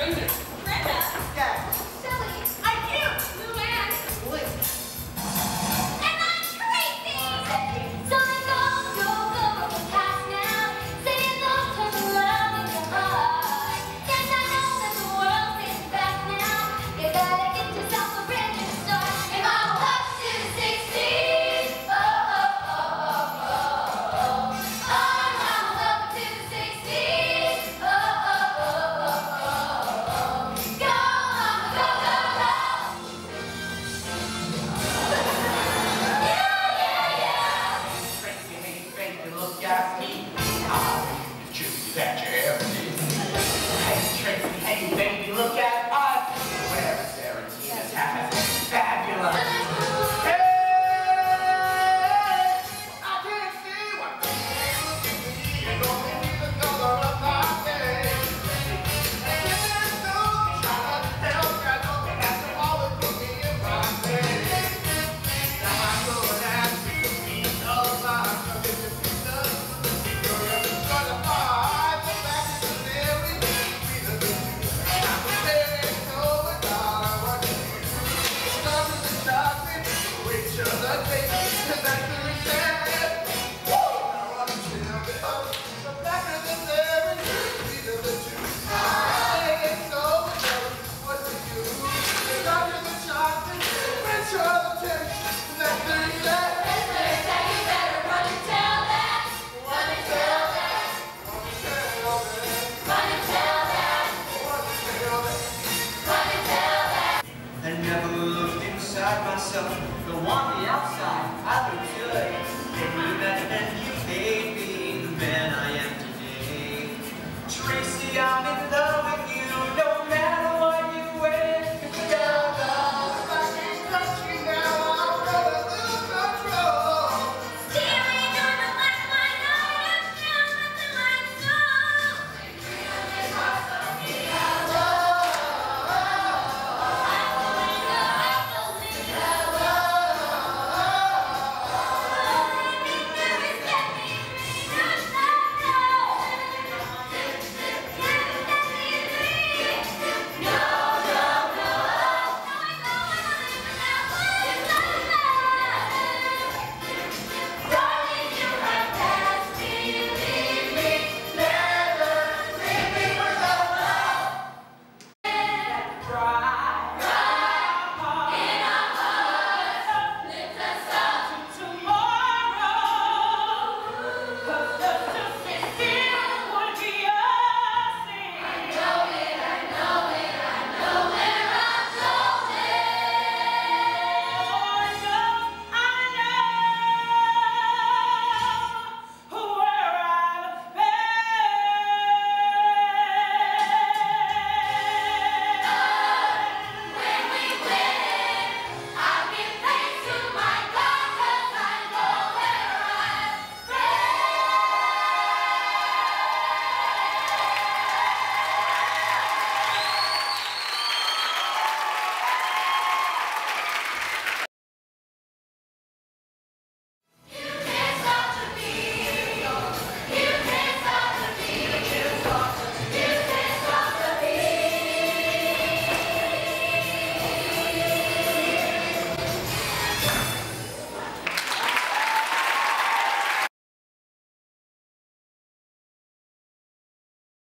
Perfect. Jimmy Thatcher. Myself, though on the outside I look good. Met and you made me the man I